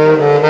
Mm-hmm.